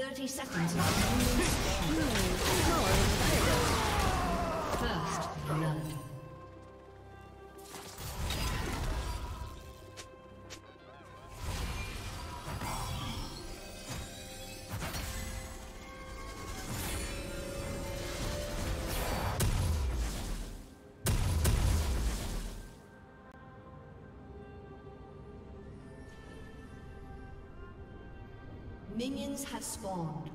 30 seconds hmm, until. First blood. Minions have spawned.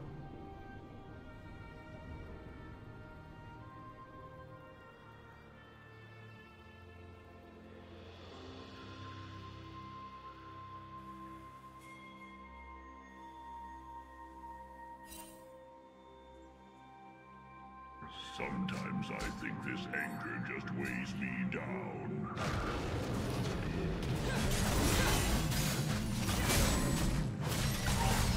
Sometimes I think this anger just weighs me down.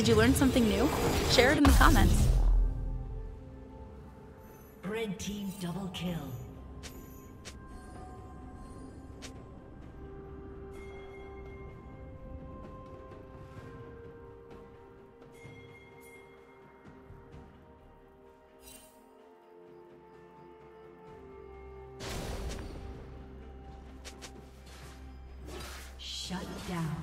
Did you learn something new? Share it in the comments. Red team double kill. Shut down.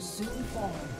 Soon fall.